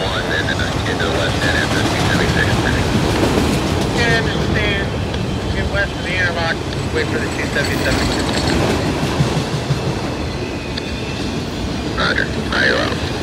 one, and then get to the west end after 276. Yeah, understand. Get west of the interlock. Wait for the 277. Roger. Fire out.